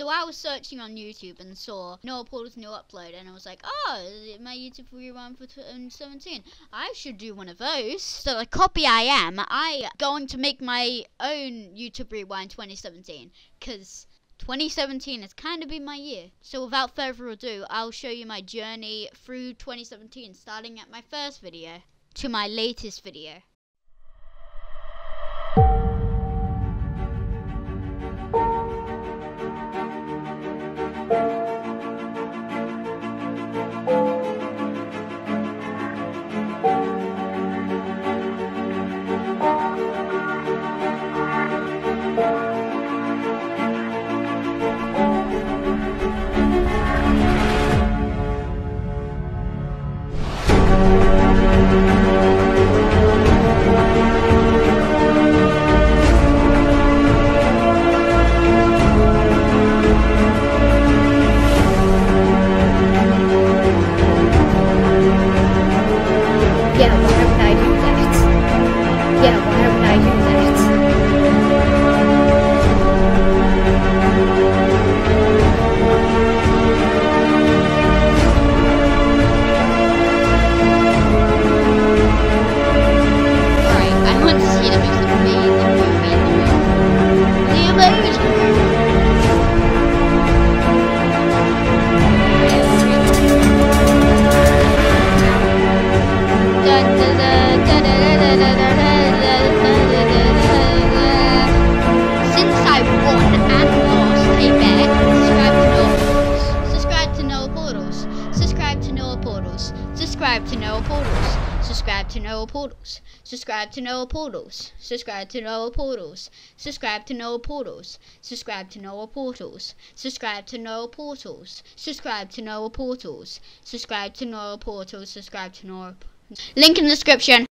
So I was searching on YouTube and saw Noah Porter's new upload, and I was like, oh, my YouTube rewind for 2017. I should do one of those. So the copy I am, I going to make my own YouTube rewind 2017, cause 2017 has kind of been my year. So without further ado, I'll show you my journey through 2017, starting at my first video to my latest video. Thank you. Subscribe to Noah Portals. Subscribe to Noah Portals. Subscribe to Noah Portals. Subscribe to Noah Portals. Subscribe to Noah Portals. Subscribe to Noah Portals. Subscribe to Noah Portals. Subscribe to Noah Portals. Subscribe to Noah Portals. Subscribe to Noah Portals. Subscribe to Noah. Link in the description.